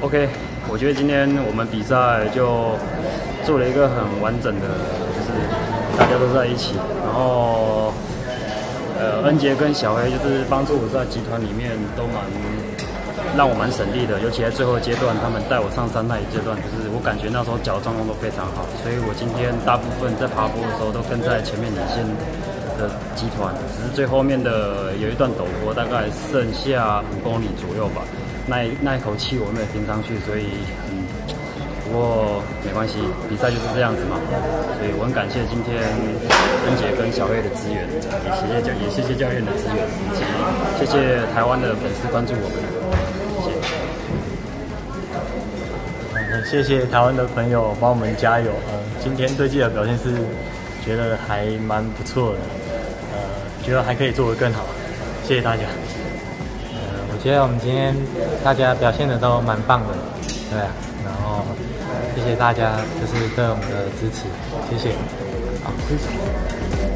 OK，我觉得今天我们比赛就做了一个很完整的，就是大家都在一起，然后呃，恩杰跟小黑就是帮助我在集团里面都蛮让我蛮省力的，尤其在最后阶段，他们带我上山那一阶段，就是我感觉那时候脚状况都非常好，所以我今天大部分在爬坡的时候都跟在前面领先的集团，只是最后面的有一段陡坡，大概剩下五公里左右吧。那一那一口气我没有听上去，所以嗯，不过没关系，比赛就是这样子嘛。所以我很感谢今天恩杰跟小黑的支援，也谢谢教也谢谢教练的支援，以及谢谢台湾的粉丝关注我们，谢谢。谢谢台湾的朋友帮我们加油。呃，今天对自己的表现是觉得还蛮不错的，呃，觉得还可以做得更好。谢谢大家。觉得我们今天大家表现的都蛮棒的，对啊，然后谢谢大家就是对我们的支持，谢谢，好，谢谢。